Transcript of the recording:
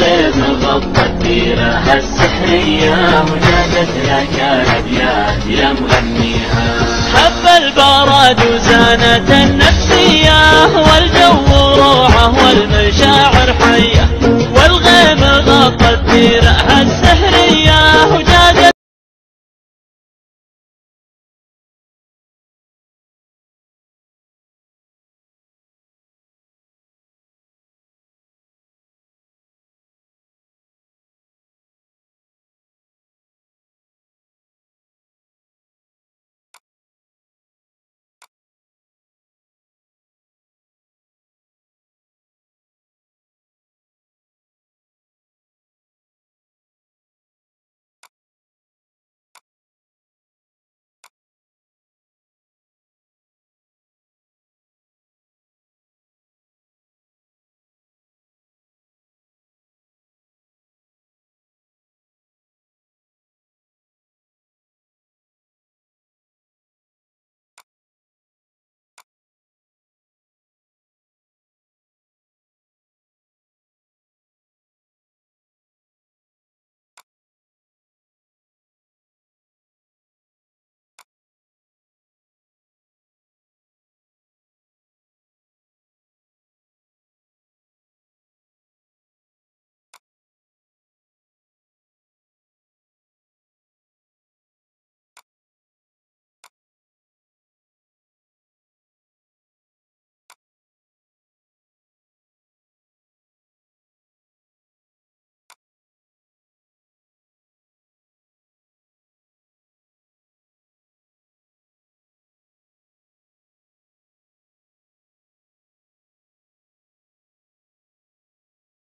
غير غطت ديرها السحرية وجادت لك الأبيات يا مغنيها. حب البرد وزانت النفسية والجو روعة والمشاعر حية.